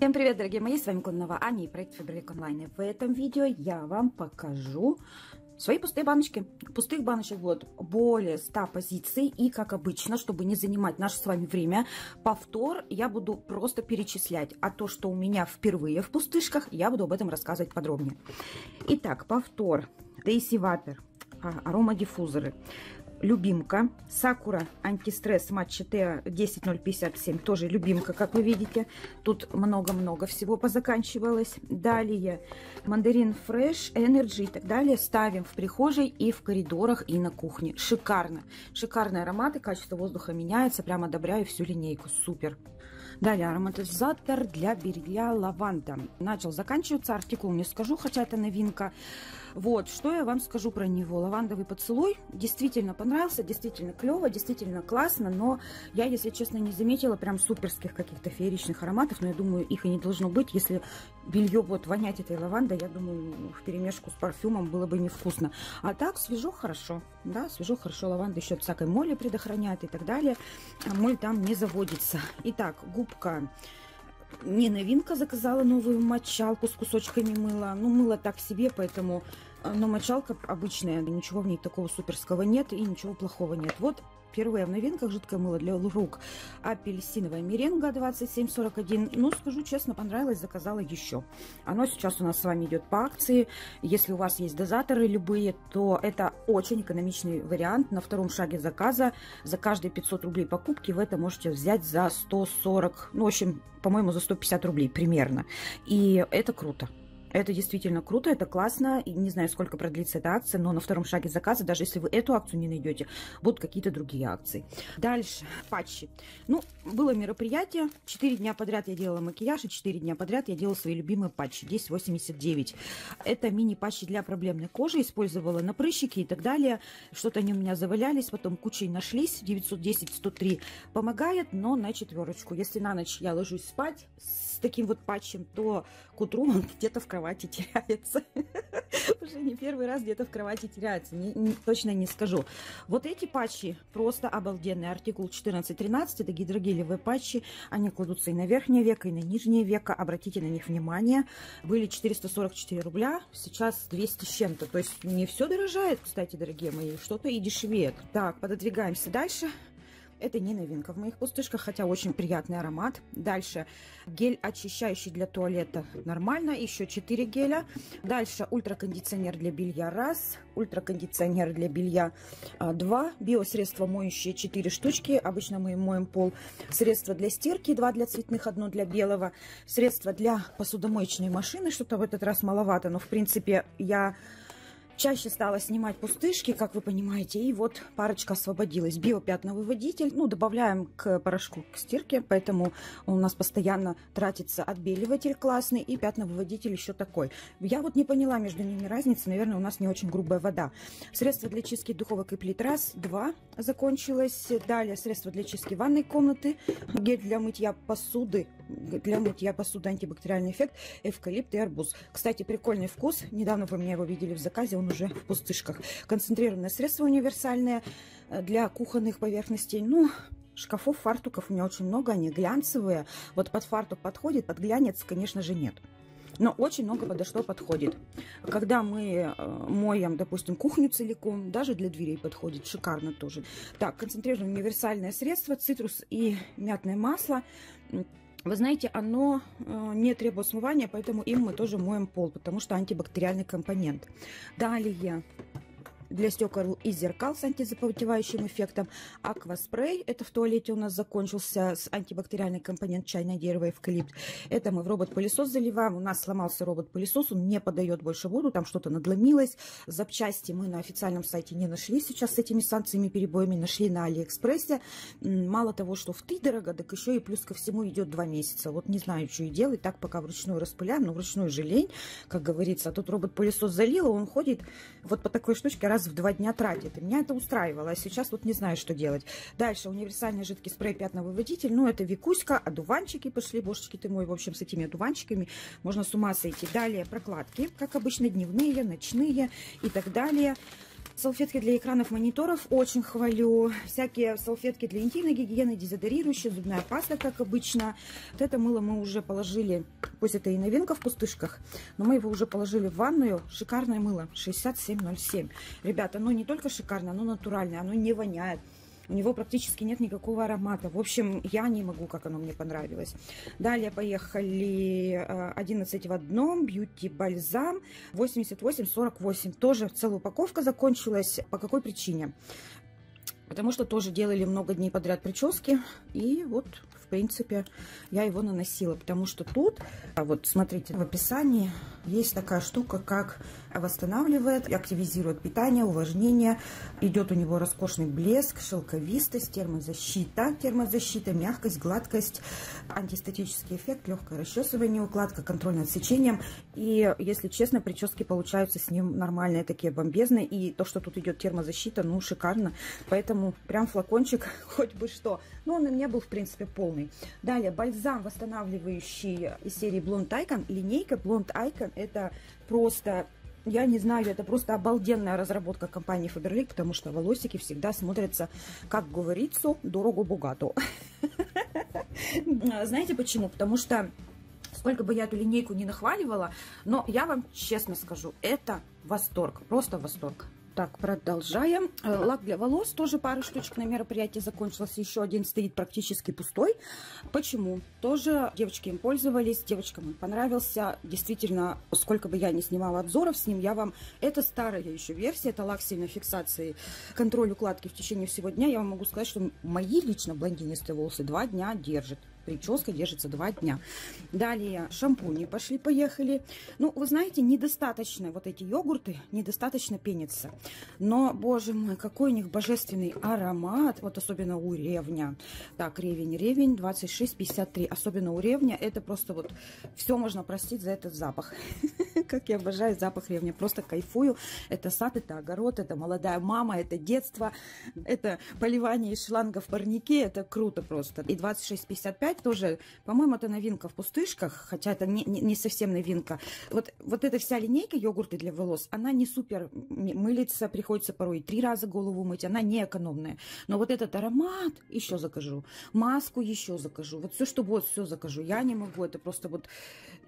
Всем привет, дорогие мои, с вами Коннова Аня и проект Фабрик Онлайн. И в этом видео я вам покажу свои пустые баночки. Пустых баночек вот более 100 позиций. И, как обычно, чтобы не занимать наше с вами время, повтор я буду просто перечислять. А то, что у меня впервые в пустышках, я буду об этом рассказывать подробнее. Итак, повтор. Дейси Ватер. Аромадиффузоры любимка. Сакура антистресс матча Т 10057, тоже любимка, как вы видите. Тут много-много всего позаканчивалось. Далее мандарин фреш, энерджи и так далее ставим в прихожей и в коридорах и на кухне. Шикарно. Шикарные ароматы, качество воздуха меняется, прям одобряю всю линейку, супер. Далее ароматизатор для белья лаванда. Начал заканчиваться, артикул не скажу, хотя это новинка. Вот, что я вам скажу про него. Лавандовый поцелуй действительно понравился, действительно клево, действительно классно, но я, если честно, не заметила прям суперских каких-то фееричных ароматов, но я думаю, их и не должно быть. Если белье будет вонять этой лавандой, я думаю, в перемешку с парфюмом было бы невкусно. А так, свежо хорошо, да, свежо хорошо. Лаванда еще от всякой моли предохраняет и так далее. А моль там не заводится. Итак, губка не новинка, заказала новую мочалку с кусочками мыла. Ну, мыло так себе, поэтому... Э, но мочалка обычная, ничего в ней такого суперского нет и ничего плохого нет. Вот Первое в новинках жидкое мыло для рук апельсиновая меренга 2741. Ну, скажу честно, понравилось, заказала еще. Оно сейчас у нас с вами идет по акции. Если у вас есть дозаторы любые, то это очень экономичный вариант. На втором шаге заказа за каждые 500 рублей покупки вы это можете взять за 140, ну, в общем, по-моему, за 150 рублей примерно. И это круто. Это действительно круто, это классно. И не знаю, сколько продлится эта акция, но на втором шаге заказа, даже если вы эту акцию не найдете, будут какие-то другие акции. Дальше, патчи. Ну, было мероприятие. 4 дня подряд я делала макияж, и 4 дня подряд я делала свои любимые патчи. 1089. Это мини-патчи для проблемной кожи. Использовала на прыщики и так далее. Что-то они у меня завалялись, потом кучей нашлись. 910-103 помогает, но на четверочку. Если на ночь я ложусь спать с таким вот патчем, то к утру он где-то в кровати теряется. Уже не первый раз где-то в кровати теряется. Не, не, точно не скажу. Вот эти патчи просто обалденные. Артикул 14-13. Это гидрогелевые патчи. Они кладутся и на верхнее веко, и на нижнее веко. Обратите на них внимание. Были 444 рубля. Сейчас 200 с чем-то. То есть не все дорожает, кстати, дорогие мои. Что-то и дешевеет. Так, пододвигаемся дальше. Это не новинка в моих пустышках, хотя очень приятный аромат. Дальше гель очищающий для туалета. Нормально. Еще 4 геля. Дальше ультракондиционер для белья. Раз. Ультракондиционер для белья. 2. Биосредство моющие 4 штучки. Обычно мы моем пол. Средство для стирки. 2 для цветных, одно для белого. Средство для посудомоечной машины. Что-то в этот раз маловато. Но в принципе я Чаще стала снимать пустышки, как вы понимаете, и вот парочка освободилась. Биопятновыводитель, ну, добавляем к порошку к стирке, поэтому у нас постоянно тратится отбеливатель классный и пятновыводитель еще такой. Я вот не поняла между ними разницы, наверное, у нас не очень грубая вода. Средство для чистки духовок и плит раз, два закончилось. Далее средство для чистки ванной комнаты, гель для мытья посуды, для мытья посуды антибактериальный эффект, эвкалипт и арбуз. Кстати, прикольный вкус, недавно вы меня его видели в заказе, он уже в пустышках. Концентрированное средство универсальное э, для кухонных поверхностей. Ну, шкафов, фартуков у меня очень много, они глянцевые. Вот под фартук подходит, под глянец, конечно же, нет. Но очень много подо что подходит. Когда мы э, моем, допустим, кухню целиком, даже для дверей подходит. Шикарно тоже. Так, концентрированное универсальное средство, цитрус и мятное масло. Вы знаете, оно э, не требует смывания, поэтому им мы тоже моем пол, потому что антибактериальный компонент. Далее для стекол и зеркал с антизапотевающим эффектом. Акваспрей, это в туалете у нас закончился с антибактериальный компонент чайное дерево эвкалипт. Это мы в робот-пылесос заливаем. У нас сломался робот-пылесос, он не подает больше воду, там что-то надломилось. Запчасти мы на официальном сайте не нашли сейчас с этими санкциями, перебоями. Нашли на Алиэкспрессе. Мало того, что в ты дорого, так еще и плюс ко всему идет два месяца. Вот не знаю, что и делать. Так пока вручную распыляем, но вручную же лень, как говорится. А тут робот-пылесос залил, он ходит вот по такой штучке раз раз в два дня тратит. И меня это устраивало, а сейчас вот не знаю, что делать. Дальше универсальный жидкий спрей пятновыводитель. Ну, это Викуська, одуванчики пошли, божечки ты мой. В общем, с этими одуванчиками можно с ума сойти. Далее прокладки, как обычно, дневные, ночные и так далее Салфетки для экранов мониторов очень хвалю. Всякие салфетки для интимной гигиены, дезодорирующие, зубная паста, как обычно. Вот это мыло мы уже положили, пусть это и новинка в пустышках, но мы его уже положили в ванную. Шикарное мыло, 6707. Ребята, оно не только шикарное, оно натуральное, оно не воняет. У него практически нет никакого аромата. В общем, я не могу, как оно мне понравилось. Далее поехали 11 э, в одном, бьюти бальзам 88-48. Тоже целая упаковка закончилась. По какой причине? Потому что тоже делали много дней подряд прически. И вот принципе, я его наносила, потому что тут, а вот смотрите, в описании есть такая штука, как восстанавливает, активизирует питание, увлажнение. Идет у него роскошный блеск, шелковистость, термозащита, термозащита, мягкость, гладкость, антистатический эффект, легкое расчесывание, укладка, контроль над сечением. И, если честно, прически получаются с ним нормальные, такие бомбезные. И то, что тут идет термозащита, ну, шикарно. Поэтому прям флакончик, хоть бы что. Но он у меня был, в принципе, полный. Далее бальзам восстанавливающий из серии Blonde Icon. Линейка Blonde Icon это просто я не знаю, это просто обалденная разработка компании Faberlic, потому что волосики всегда смотрятся, как говорится, дорого-богато. Знаете почему? Потому что сколько бы я эту линейку не нахваливала, но я вам честно скажу, это восторг, просто восторг. Так, продолжаем. Э, лак для волос. Тоже пару штучек на мероприятии закончился. Еще один стоит практически пустой. Почему? Тоже девочки им пользовались. Девочкам он понравился. Действительно, сколько бы я ни снимала обзоров с ним, я вам... Это старая еще версия. Это лак сильной фиксации. Контроль укладки в течение всего дня. Я вам могу сказать, что мои лично блондинистые волосы два дня держат прическа держится два дня. Далее шампуни пошли-поехали. Ну, вы знаете, недостаточно вот эти йогурты, недостаточно пенится. Но, боже мой, какой у них божественный аромат. Вот особенно у ревня. Так, ревень, ревень 26,53. Особенно у ревня это просто вот все можно простить за этот запах. Как я обожаю запах ревня. Просто кайфую. Это сад, это огород, это молодая мама, это детство, это поливание из шланга в парнике. Это круто просто. И 26,55 тоже, по-моему, это новинка в пустышках, хотя это не, не, не совсем новинка. Вот, вот эта вся линейка йогурты для волос, она не супер мылится, приходится порой три раза голову мыть, она не экономная. Но вот этот аромат еще закажу, маску еще закажу, вот все, что вот, все закажу. Я не могу, это просто вот...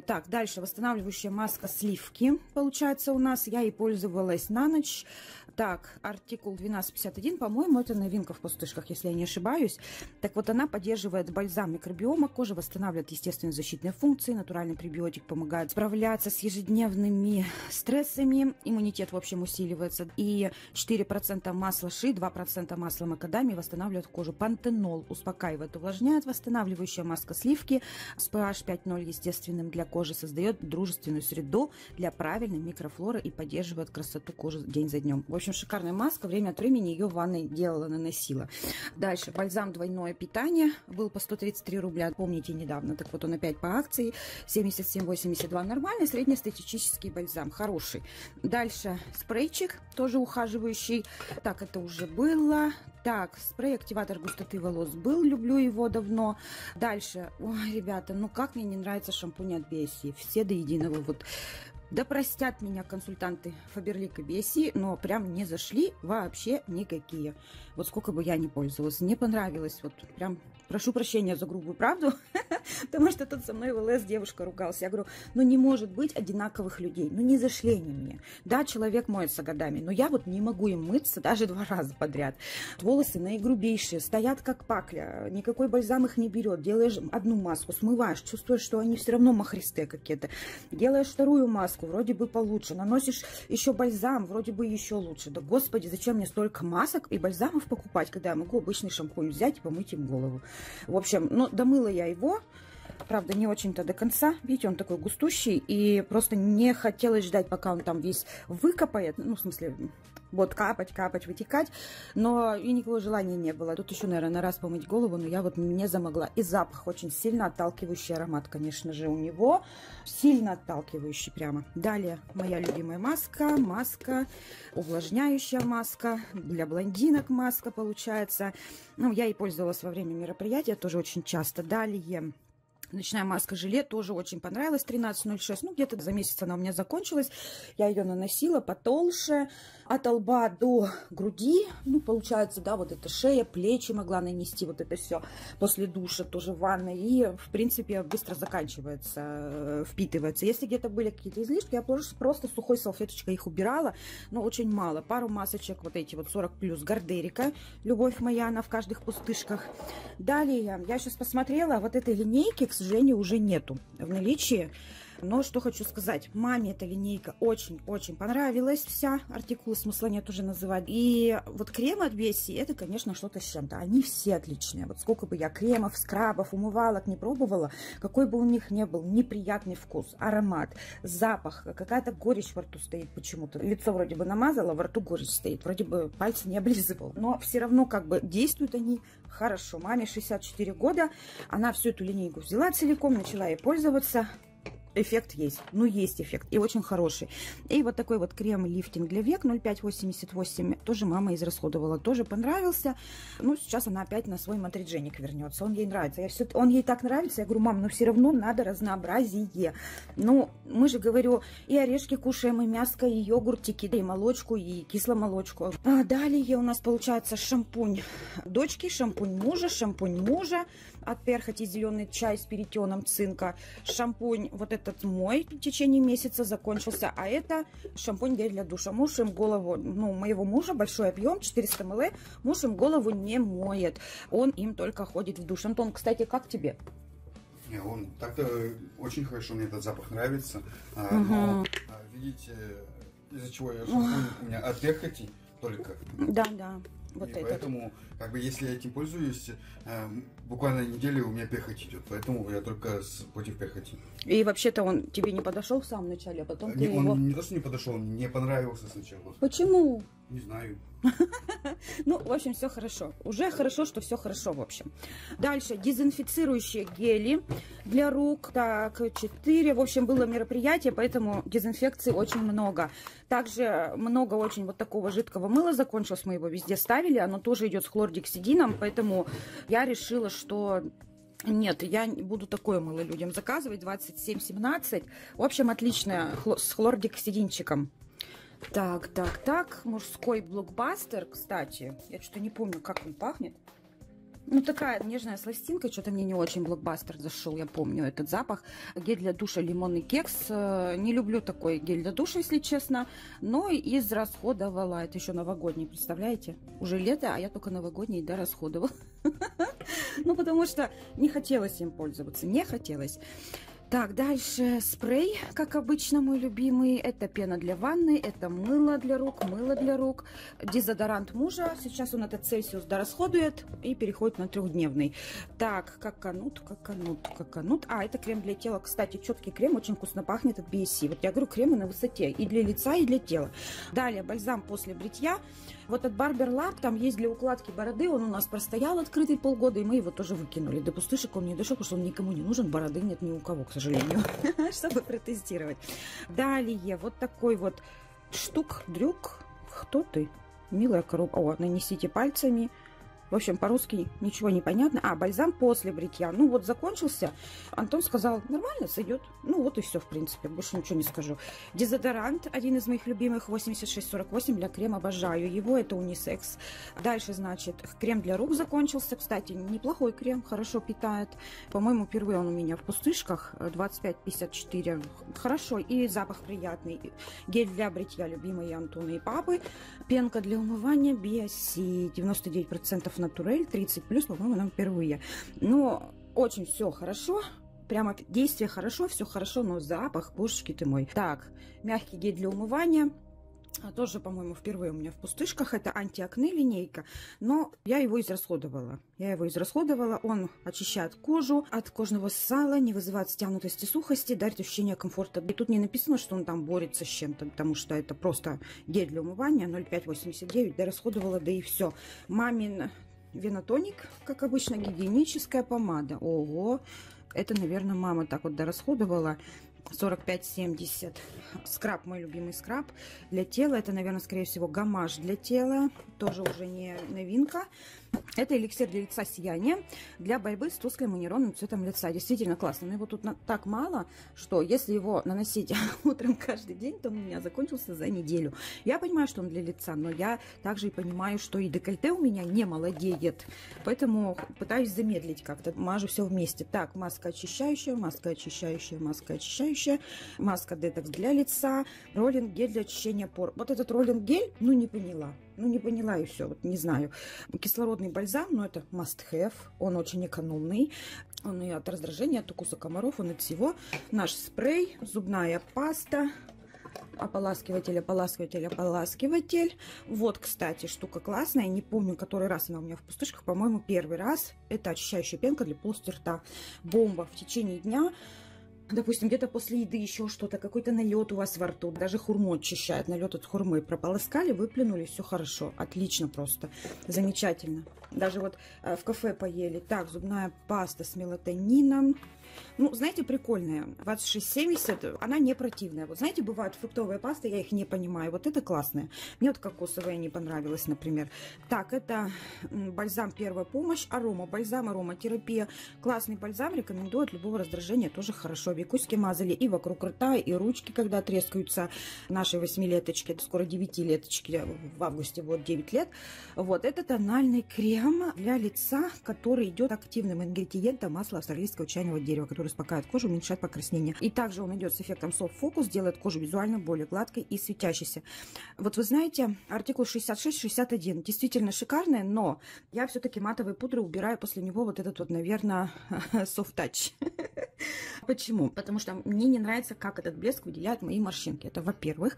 Так, дальше восстанавливающая маска сливки, получается, у нас. Я ей пользовалась на ночь. Так, артикул 1251, по-моему, это новинка в пустышках, если я не ошибаюсь. Так вот, она поддерживает бальзам микробиома кожи, восстанавливает естественные защитные функции, натуральный пребиотик помогает справляться с ежедневными стрессами, иммунитет, в общем, усиливается. И 4% масла ши, 2% масла макадамии восстанавливает кожу. Пантенол успокаивает, увлажняет, восстанавливающая маска сливки с pH 5.0 естественным для кожи, создает дружественную среду для правильной микрофлоры и поддерживает красоту кожи день за днем. В общем, шикарная маска. Время от времени ее в ванной делала, наносила. Дальше. Бальзам двойное питание. Был по 133 рубля. Помните, недавно. Так вот, он опять по акции. 77,82 нормальный. Среднестатистический бальзам. Хороший. Дальше. Спрейчик. Тоже ухаживающий. Так, это уже было. Так, спрей активатор густоты волос был, люблю его давно. Дальше, ой, ребята, ну как мне не нравится шампунь от BSC, все до единого. Вот да простят меня консультанты Фаберлик и Беси, но прям не зашли вообще никакие. Вот сколько бы я ни пользовалась, не понравилось. Вот прям прошу прощения за грубую правду, потому что тут со мной в ЛС девушка ругалась. Я говорю, ну не может быть одинаковых людей, ну не зашли они мне. Да, человек моется годами, но я вот не могу им мыться даже два раза подряд. Волосы наигрубейшие, стоят как пакля, никакой бальзам их не берет. Делаешь одну маску, смываешь, чувствуешь, что они все равно махристые какие-то. Делаешь вторую маску, вроде бы получше. Наносишь еще бальзам, вроде бы еще лучше. Да господи, зачем мне столько масок и бальзамов покупать, когда я могу обычный шампунь взять и помыть им голову. В общем, ну, домыла я его. Правда, не очень-то до конца. Видите, он такой густущий. И просто не хотелось ждать, пока он там весь выкопает. Ну, в смысле, вот капать, капать, вытекать. Но и никакого желания не было. Тут еще, наверное, на раз помыть голову, но я вот не замогла. И запах очень сильно отталкивающий аромат, конечно же, у него. Сильно отталкивающий прямо. Далее моя любимая маска. Маска, увлажняющая маска. Для блондинок маска получается. Ну, я и пользовалась во время мероприятия тоже очень часто. Далее Ночная маска желе тоже очень понравилась, 13.06. Ну, где-то за месяц она у меня закончилась. Я ее наносила потолще, от лба до груди. Ну, получается, да, вот это шея, плечи могла нанести, вот это все после душа тоже в ванной. И, в принципе, быстро заканчивается, э, впитывается. Если где-то были какие-то излишки, я просто сухой салфеточкой их убирала, но очень мало. Пару масочек, вот эти вот 40 плюс Гардерика, любовь моя, она в каждых пустышках. Далее, я сейчас посмотрела, вот этой линейки, к сожалению, уже нету в наличии. Но что хочу сказать, маме эта линейка очень-очень понравилась вся, артикулы смысла нет уже называть. И вот крем от Бесси, это, конечно, что-то с чем-то. Они все отличные. Вот сколько бы я кремов, скрабов, умывалок не пробовала, какой бы у них ни был неприятный вкус, аромат, запах, какая-то горечь во рту стоит почему-то. Лицо вроде бы намазала, во рту горечь стоит, вроде бы пальцы не облизывал. Но все равно как бы действуют они хорошо. Маме 64 года, она всю эту линейку взяла целиком, начала ей пользоваться эффект есть. Ну, есть эффект. И очень хороший. И вот такой вот крем-лифтинг для век 0,588 тоже мама израсходовала. Тоже понравился. Ну, сейчас она опять на свой матридженик вернется. Он ей нравится. Я все, он ей так нравится. Я говорю, мам, но все равно надо разнообразие. Ну, мы же, говорю, и орешки кушаем, и мяско, и йогуртики, и молочку, и кисломолочку. А далее у нас получается шампунь дочки, шампунь мужа, шампунь мужа от перхоти зеленый чай с перетеном цинка. Шампунь вот этот мой в течение месяца закончился, а это шампунь гель для душа. Муж им голову, ну, моего мужа большой объем, 400 мл, муж им голову не моет. Он им только ходит в душ. Антон, кстати, как тебе? Не, он так-то очень хорошо, мне этот запах нравится. Угу. Но, а, видите, из-за чего я шампунь у меня от перхоти только. Да, да. Вот и этот. поэтому, как бы, если я этим пользуюсь, э, буквально неделю у меня перхоть идет, поэтому я только с, против перхоти. И вообще-то он тебе не подошел в самом начале, а потом не, ты он его... не то, что не подошел, мне понравился сначала. Почему? Не знаю. Ну, в общем, все хорошо. Уже хорошо, что все хорошо, в общем. Дальше, дезинфицирующие гели для рук. Так, 4. В общем, было мероприятие, поэтому дезинфекции очень много. Также много очень вот такого жидкого мыла закончилось. Мы его везде ставили. Оно тоже идет с хлордиксидином, поэтому я решила, что нет, я буду такое мыло людям заказывать, 27-17. В общем, отличное, с хлордиксидинчиком. Так, так, так. Мужской блокбастер, кстати. Я что-то не помню, как он пахнет. Ну, такая нежная сластинка, что-то мне не очень блокбастер зашел, я помню этот запах. Гель для душа лимонный кекс. Э, не люблю такой гель для душа, если честно, но израсходовала. Это еще новогодний, представляете? Уже лето, а я только новогодний, да, расходовала. Ну, потому что не хотелось им пользоваться, не хотелось. Так, дальше спрей, как обычно, мой любимый. Это пена для ванны, это мыло для рук, мыло для рук. Дезодорант мужа. Сейчас он этот Цельсиус дорасходует и переходит на трехдневный. Так, как канут, как канут, как канут. А, это крем для тела. Кстати, четкий крем, очень вкусно пахнет от BSC. Вот я говорю, кремы на высоте и для лица, и для тела. Далее, бальзам после бритья. Вот от Barber Lab, там есть для укладки бороды, он у нас простоял открытый полгода, и мы его тоже выкинули. До пустышек он не дошел, потому что он никому не нужен, бороды нет ни у кого, к сожалению, чтобы протестировать. Далее, вот такой вот штук-дрюк. Кто ты? Милая коробка. О, нанесите пальцами. В общем, по-русски ничего не понятно. А, бальзам после бритья. Ну, вот закончился. Антон сказал, нормально, сойдет. Ну, вот и все, в принципе. Больше ничего не скажу. Дезодорант, один из моих любимых, 8648 для крема. Обожаю его, это унисекс. Дальше, значит, крем для рук закончился. Кстати, неплохой крем, хорошо питает. По-моему, впервые он у меня в пустышках. 25-54. Хорошо, и запах приятный. Гель для бритья, любимый Антона и папы. Пенка для умывания Биоси. 99% Натурель 30 плюс, по-моему, нам впервые. Но очень все хорошо. Прямо действие хорошо, все хорошо, но запах, божечки ты мой. Так, мягкий гель для умывания. А тоже, по-моему, впервые у меня в пустышках. Это антиакне линейка, но я его израсходовала. Я его израсходовала. Он очищает кожу от кожного сала, не вызывает стянутости, сухости, дарит ощущение комфорта. И тут не написано, что он там борется с чем-то, потому что это просто гель для умывания 0,589. Да, расходовала, да и все. Мамин венотоник, как обычно, гигиеническая помада. Ого! Это, наверное, мама так вот дорасходовала. 45-70. Скраб, мой любимый скраб для тела. Это, наверное, скорее всего, гамаш для тела. Тоже уже не новинка. Это эликсир для лица сияния для борьбы с тусклым и цветом лица. Действительно классно. Но его тут так мало, что если его наносить утром каждый день, то у меня закончился за неделю. Я понимаю, что он для лица, но я также и понимаю, что и декольте у меня не молодеет. Поэтому пытаюсь замедлить как-то. Мажу все вместе. Так, маска очищающая, маска очищающая, маска очищающая, маска детокс для лица, роллинг гель для очищения пор. Вот этот роллинг гель, ну не поняла. Ну, не поняла и все, вот не знаю. Кислородный бальзам, но это must have, он очень экономный. Он и от раздражения, от укуса комаров, он от всего. Наш спрей, зубная паста, ополаскиватель, ополаскиватель, ополаскиватель. Вот, кстати, штука классная. Не помню, который раз она у меня в пустышках. По-моему, первый раз. Это очищающая пенка для полости рта. Бомба в течение дня допустим, где-то после еды еще что-то, какой-то налет у вас во рту, даже хурму очищает, налет от хурмы, прополоскали, выплюнули, все хорошо, отлично просто, замечательно. Даже вот э, в кафе поели, так, зубная паста с мелатонином, ну, знаете, прикольная. 2670, она не противная. Вот знаете, бывают фруктовые пасты, я их не понимаю. Вот это классная. Мне вот кокосовая не понравилась, например. Так, это бальзам первая помощь, арома, бальзам, ароматерапия. Классный бальзам, рекомендую от любого раздражения, тоже хорошо. Викуськи мазали и вокруг рта, и ручки, когда трескаются наши восьмилеточки, это скоро девятилеточки, в августе вот 9 лет. Вот, это тональный крем для лица, который идет активным ингредиентом масла австралийского чайного дерева дерева, который успокаивает кожу, уменьшает покраснение. И также он идет с эффектом Soft Focus, делает кожу визуально более гладкой и светящейся. Вот вы знаете, артикул 66-61 действительно шикарный, но я все-таки матовые пудры убираю после него вот этот вот, наверное, Soft Touch. Почему? Потому что мне не нравится, как этот блеск выделяет мои морщинки. Это во-первых.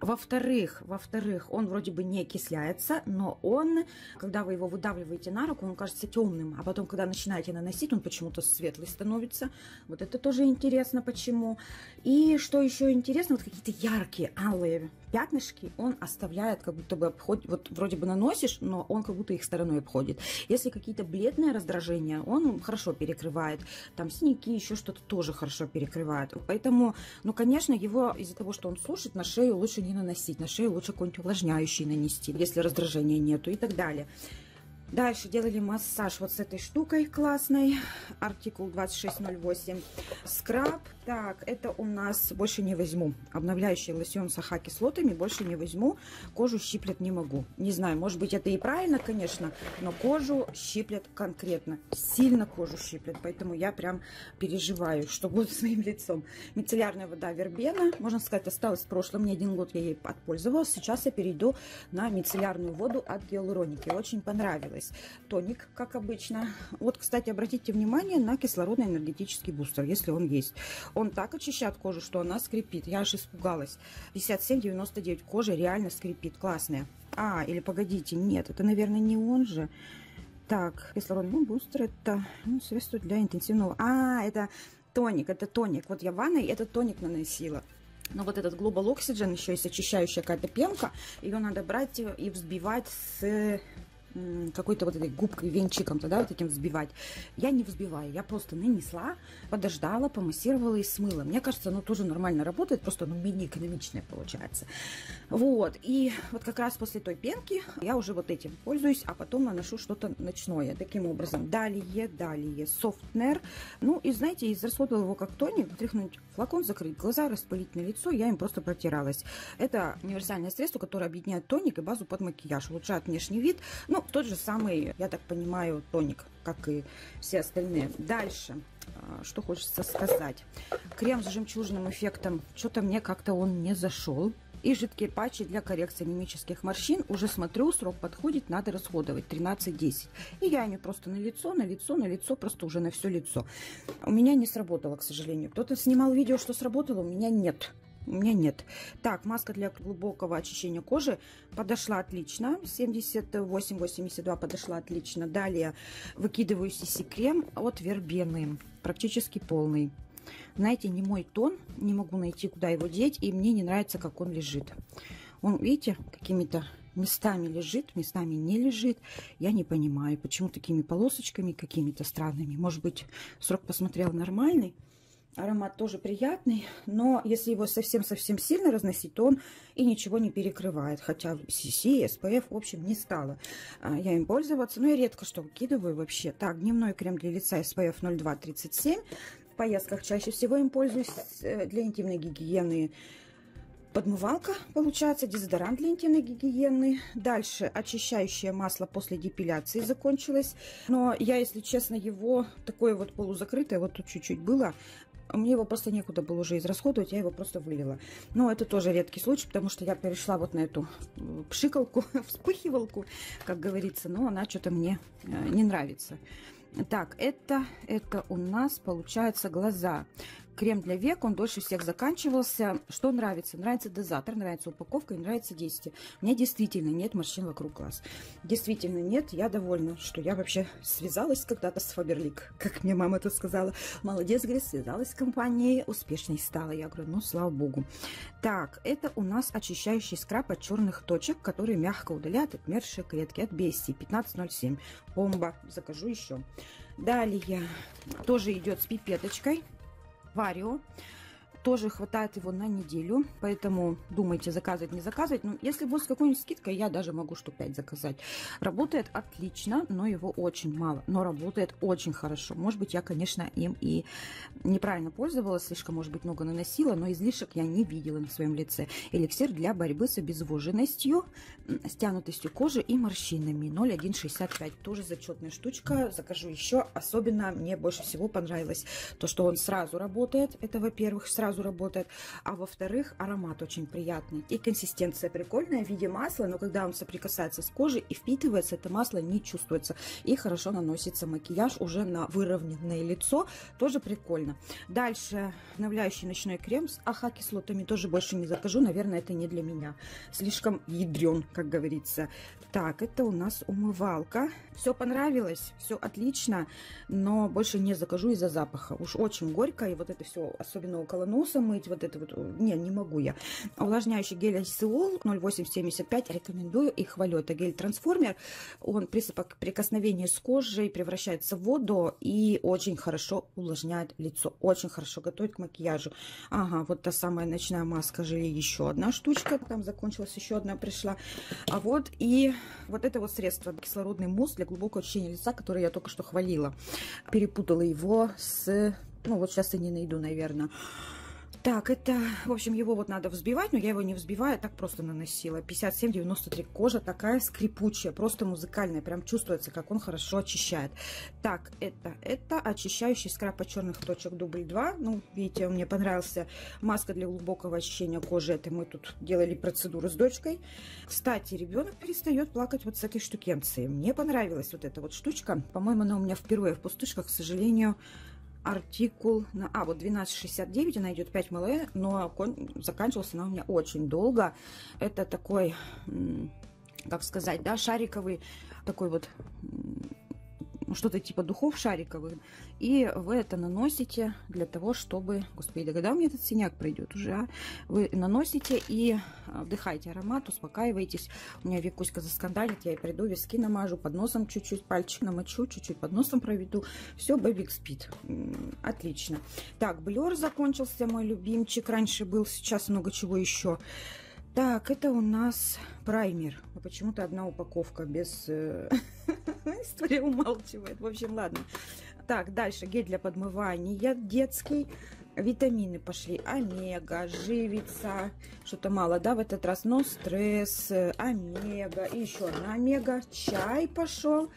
Во-вторых, во-вторых, он вроде бы не окисляется, но он, когда вы его выдавливаете на руку, он кажется темным. А потом, когда начинаете наносить, он почему-то светлый становится. Вот это тоже интересно, почему. И что еще интересно, вот какие-то яркие алые пятнышки он оставляет, как будто бы обходит, вот вроде бы наносишь, но он как будто их стороной обходит. Если какие-то бледные раздражения, он хорошо перекрывает. Там синяки, еще что-то тоже хорошо перекрывает. Поэтому, ну, конечно, его из-за того, что он сушит, на шею лучше не наносить. На шею лучше какой-нибудь увлажняющий нанести, если раздражения нету и так далее. Дальше делали массаж вот с этой штукой классной. Артикул 2608. Скраб. Так, это у нас больше не возьму. Обновляющий лосьон с аха-кислотами больше не возьму. Кожу щиплет не могу. Не знаю, может быть это и правильно, конечно, но кожу щиплет конкретно. Сильно кожу щиплет, поэтому я прям переживаю, что будет с моим лицом. Мицеллярная вода вербена, можно сказать, осталась в прошлом. Не один год я ей отпользовалась. Сейчас я перейду на мицеллярную воду от гиалуроники. Очень понравилось понравилось. Тоник, как обычно. Вот, кстати, обратите внимание на кислородный энергетический бустер, если он есть. Он так очищает кожу, что она скрипит. Я аж испугалась. 57,99 кожа реально скрипит. Классная. А, или погодите, нет, это, наверное, не он же. Так, кислородный бустер это ну, средство для интенсивного... А, это тоник, это тоник. Вот я в ванной этот тоник наносила. Но вот этот Global Oxygen, еще есть очищающая какая-то пенка, ее надо брать и взбивать с какой-то вот этой губкой, венчиком тогда вот этим взбивать. Я не взбиваю, я просто нанесла, подождала, помассировала и смыла. Мне кажется, оно тоже нормально работает, просто оно менее экономичное получается. Вот, и вот как раз после той пенки я уже вот этим пользуюсь, а потом наношу что-то ночное. Таким образом, далее, далее, софтнер. Ну, и знаете, израсходовала его как тоник, тряхнуть флакон, закрыть глаза, распылить на лицо, я им просто протиралась. Это универсальное средство, которое объединяет тоник и базу под макияж, улучшает внешний вид. Ну, тот же самый, я так понимаю, тоник, как и все остальные. Дальше, а, что хочется сказать. Крем с жемчужным эффектом, что-то мне как-то он не зашел. И жидкие патчи для коррекции мимических морщин. Уже смотрю, срок подходит, надо расходовать 13-10. И я ими просто на лицо, на лицо, на лицо, просто уже на все лицо. У меня не сработало, к сожалению. Кто-то снимал видео, что сработало, у меня нет. У меня нет. Так, маска для глубокого очищения кожи подошла отлично. 78-82 подошла отлично. Далее выкидываю CC-крем от Вербены. Практически полный. Знаете, не мой тон. Не могу найти, куда его деть. И мне не нравится, как он лежит. Он, видите, какими-то местами лежит, местами не лежит. Я не понимаю, почему такими полосочками какими-то странными. Может быть, срок посмотрел нормальный. Аромат тоже приятный, но если его совсем-совсем сильно разносить, то он и ничего не перекрывает. Хотя CC, SPF, в общем, не стала а, я им пользоваться. Но я редко что выкидываю вообще. Так, дневной крем для лица SPF 0237. В поездках чаще всего им пользуюсь э, для интимной гигиены подмывалка, получается, дезодорант для интимной гигиены. Дальше очищающее масло после депиляции закончилось. Но я, если честно, его такое вот полузакрытое, вот тут чуть-чуть было, мне его просто некуда было уже израсходовать, я его просто вылила. Но это тоже редкий случай, потому что я перешла вот на эту пшикалку, вспыхивалку, как говорится, но она что-то мне э, не нравится. Так, это, это у нас получается глаза крем для век, он дольше всех заканчивался. Что нравится? Нравится дозатор, нравится упаковка и нравится действие. Мне действительно нет морщин вокруг глаз. Действительно нет. Я довольна, что я вообще связалась когда-то с Фаберлик, как мне мама это сказала. Молодец, говорит, связалась с компанией, успешной стала. Я говорю, ну, слава богу. Так, это у нас очищающий скраб от черных точек, который мягко удаляет отмершие клетки от бестии. 1507. Бомба. Закажу еще. Далее тоже идет с пипеточкой. Варио. Тоже хватает его на неделю, поэтому думайте, заказывать, не заказывать. Но ну, если будет с какой-нибудь скидкой, я даже могу штук 5 заказать. Работает отлично, но его очень мало. Но работает очень хорошо. Может быть, я, конечно, им и неправильно пользовалась, слишком, может быть, много наносила, но излишек я не видела на своем лице. Эликсир для борьбы с обезвоженностью, стянутостью кожи и морщинами. 0,165. Тоже зачетная штучка. Закажу еще. Особенно мне больше всего понравилось то, что он сразу работает. Это, во-первых, сразу сразу работает. А во-вторых, аромат очень приятный. И консистенция прикольная в виде масла, но когда он соприкасается с кожей и впитывается, это масло не чувствуется. И хорошо наносится макияж уже на выровненное лицо. Тоже прикольно. Дальше обновляющий ночной крем с АХ-кислотами. Тоже больше не закажу. Наверное, это не для меня. Слишком ядрен, как говорится. Так, это у нас умывалка. Все понравилось, все отлично, но больше не закажу из-за запаха. Уж очень горько, и вот это все, особенно около носа мыть, вот это вот, не, не могу я. Увлажняющий гель Сеол 0875 рекомендую и хвалю. Это гель-трансформер. Он при прикосновении с кожей превращается в воду и очень хорошо увлажняет лицо. Очень хорошо готовит к макияжу. Ага, вот та самая ночная маска жили еще одна штучка. Там закончилась еще одна пришла. А вот и вот это вот средство кислородный мусс для глубокого очищения лица, которое я только что хвалила. Перепутала его с ну, вот сейчас и не найду, наверное. Так, это, в общем, его вот надо взбивать, но я его не взбиваю, так просто наносила. 57,93. Кожа такая скрипучая, просто музыкальная. Прям чувствуется, как он хорошо очищает. Так, это, это очищающий скраб от черных точек дубль 2. Ну, видите, мне понравился маска для глубокого очищения кожи. Это мы тут делали процедуру с дочкой. Кстати, ребенок перестает плакать вот с этой штукенцией. Мне понравилась вот эта вот штучка. По-моему, она у меня впервые в пустышках, к сожалению, артикул на... А, вот 12,69, она идет 5 мл, но заканчивался она у меня очень долго. Это такой, как сказать, да, шариковый такой вот что-то типа духов шариковых. И вы это наносите для того, чтобы... Господи, когда у меня этот синяк пройдет уже, а? Вы наносите и а, вдыхаете аромат, успокаиваетесь. У меня Викуська заскандалит, я ей приду, виски намажу, под носом чуть-чуть, пальчик намочу, чуть-чуть под носом проведу. Все, бэбик спит. Отлично. Так, блер закончился, мой любимчик. Раньше был, сейчас много чего еще. Так, это у нас праймер. А почему-то одна упаковка без... Э, история умалчивает. В общем, ладно. Так, дальше гель для подмывания детский. Витамины пошли. Омега, живица. Что-то мало, да, в этот раз. Но стресс, омега. И еще одна омега. Чай пошел.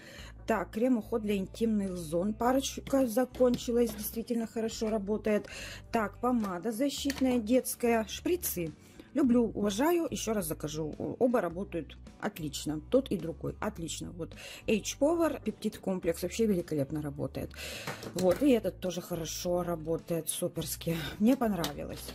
Так, крем-уход для интимных зон. Парочка закончилась. Действительно хорошо работает. Так, помада защитная детская. Шприцы. Люблю, уважаю, еще раз закажу. Оба работают отлично. Тот и другой. Отлично. Вот H-Power, пептид комплекс вообще великолепно работает. Вот, и этот тоже хорошо работает, суперски. Мне понравилось.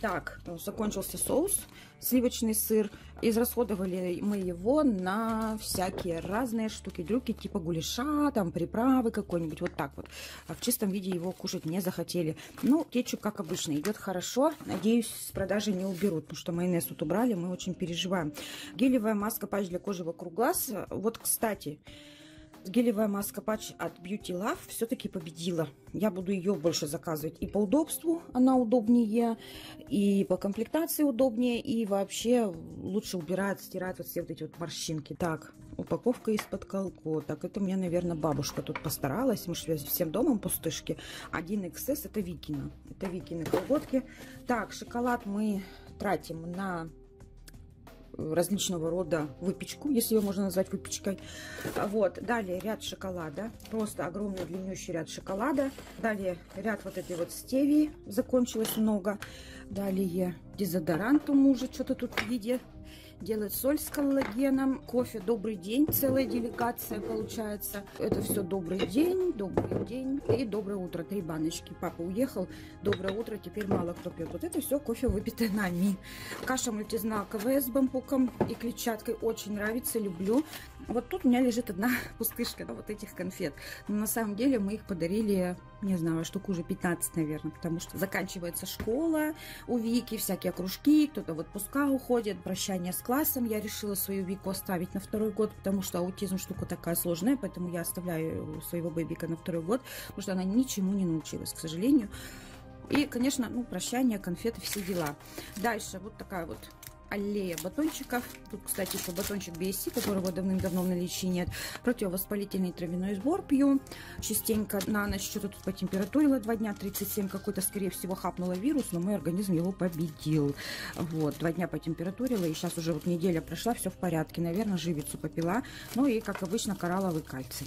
Так, закончился соус, сливочный сыр. Израсходовали мы его на всякие разные штуки, дрюки, типа гуляша, там приправы какой-нибудь, вот так вот. А в чистом виде его кушать не захотели. Ну, кетчуп, как обычно, идет хорошо. Надеюсь, с продажи не уберут, потому что майонез тут убрали, мы очень переживаем. Гелевая маска патч для кожи вокруг глаз. Вот, кстати, гелевая маска патч от Beauty Love все-таки победила. Я буду ее больше заказывать. И по удобству она удобнее, и по комплектации удобнее, и вообще лучше убирает, стирает вот все вот эти вот морщинки. Так, упаковка из-под колготок. Это мне, наверное, бабушка тут постаралась. Мы шли всем домом пустышки. 1XS это Викина. Это Викины колготки. Так, шоколад мы тратим на различного рода выпечку, если ее можно назвать выпечкой. Вот, далее ряд шоколада, просто огромный длиннющий ряд шоколада. Далее ряд вот этой вот стевии, закончилось много. Далее дезодорант у мужа, что-то тут в виде делает соль с коллагеном, кофе «Добрый день», целая делегация получается. Это все «Добрый день», «Добрый день» и «Доброе утро». Три баночки. Папа уехал, «Доброе утро», теперь мало кто пьет. Вот это все кофе выпитый нами. Каша мультизнаковая с бамбуком и клетчаткой. Очень нравится, люблю. Вот тут у меня лежит одна пустышка вот этих конфет. Но на самом деле мы их подарили, не знаю, штук уже 15, наверное, потому что заканчивается школа у Вики, всякие кружки, кто-то в отпуска уходит, прощание с классом. Я решила свою Вику оставить на второй год, потому что аутизм штука такая сложная, поэтому я оставляю своего бэбика на второй год, потому что она ничему не научилась, к сожалению. И, конечно, ну, прощание, конфеты, все дела. Дальше вот такая вот аллея батончиков. Тут, кстати, еще батончик BSC, которого давным-давно в наличии нет. Противовоспалительный травяной сбор пью. Частенько на ночь что-то тут по температуре два дня, 37 какой-то, скорее всего, хапнула вирус, но мой организм его победил. Вот, два дня по температуре, и сейчас уже вот неделя прошла, все в порядке. Наверное, живицу попила. Ну и, как обычно, коралловый кальций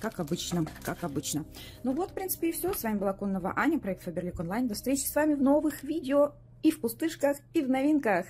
как обычно, как обычно. Ну вот, в принципе, и все. С вами была Коннова Аня, проект Фаберлик Онлайн. До встречи с вами в новых видео и в пустышках, и в новинках.